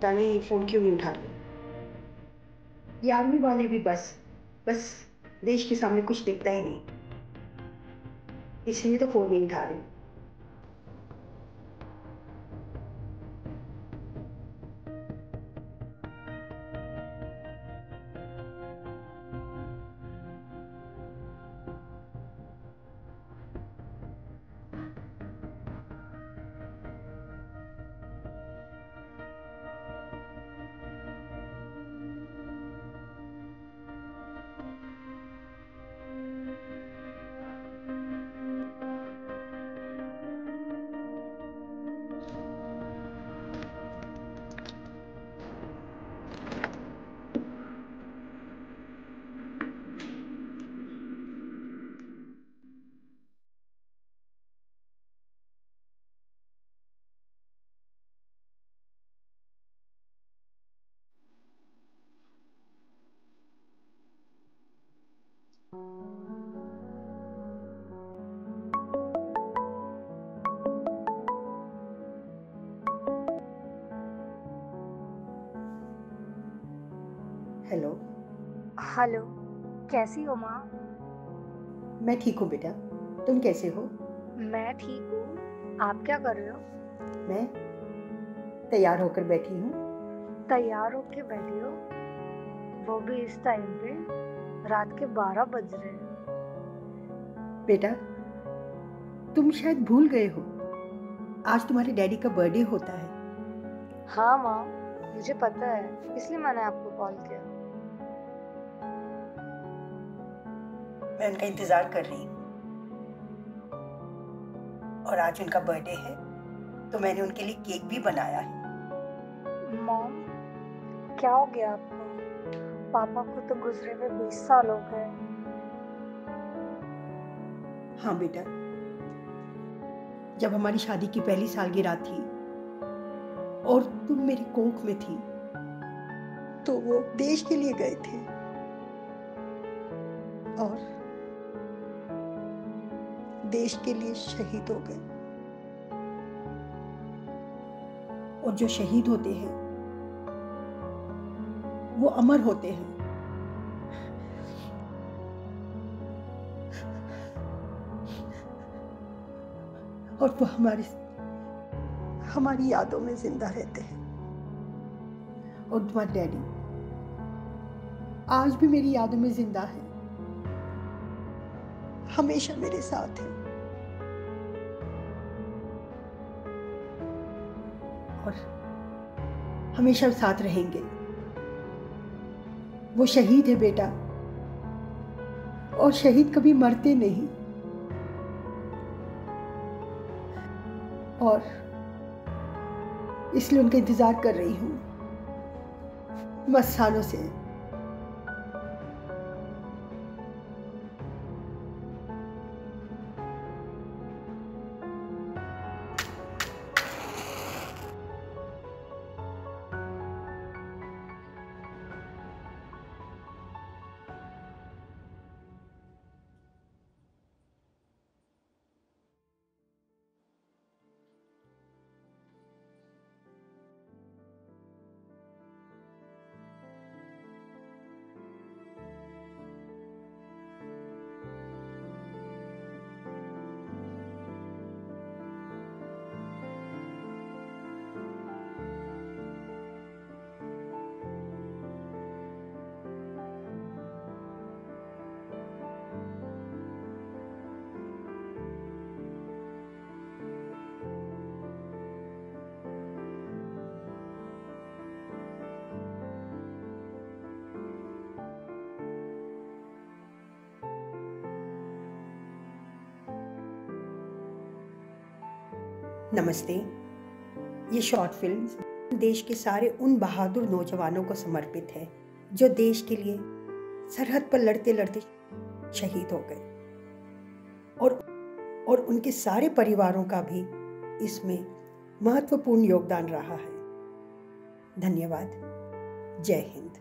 पता नहीं, फ़ोन क्यों नहीं उठा रहे? ये आर्मी वाले भी बस बस देश के सामने कुछ देखता ही नहीं। इसलिए तो फ़ोन नहीं उठा रहे। हेलो। हेलो कैसी हो माँ? मैं ठीक हूँ बेटा। तुम कैसे हो? मैं ठीक हूँ। आप क्या कर रहे हो? मैं तैयार होकर बैठी हूँ। तैयार होकर बैठी हो? वो भी इस टाइम पे। रात के बारह बज रहे हैं। बेटा तुम शायद भूल गए हो। आज तुम्हारे डैडी का बर्थडे होता है। हाँ माँ मुझे पता है। इसलिए मैंने आपको कॉल किया। मैं उनका इंतज़ार कर रही हूँ। और आज उनका बर्थडे है तो मैंने उनके लिए केक भी बनाया है। मॉम क्या हो गया आपको? पापा को तो गुजरे हुए बीस साल हो गए। हाँ बेटा। जब हमारी शादी की पहली सालगिरह थी और तुम मेरी कोख में थी तो वो देश के लिए गए थे। और देश के लिए शहीद हो गए। और जो शहीद होते हैं, वो अमर होते हैं। और वो हमारी हमारी यादों में ज़िंदा रहते हैं। और तुम्हारे डैडी, आज भी मेरी यादों में ज़िंदा है। हमेशा मेरे साथ है। और हमेशा साथ रहेंगे। वो शहीद है बेटा। और शहीद कभी मरते नहीं। और इसलिए उनका इंतज़ार कर रही हूँ। बस सालों से। नमस्ते। ये शॉर्ट फ़िल्म देश के सारे उन बहादुर नौजवानों को समर्पित है, जो देश के लिए सरहद पर लड़ते लड़ते शहीद हो गए। और और उनके सारे परिवारों का भी इसमें महत्वपूर्ण योगदान रहा है। धन्यवाद। जय हिंद।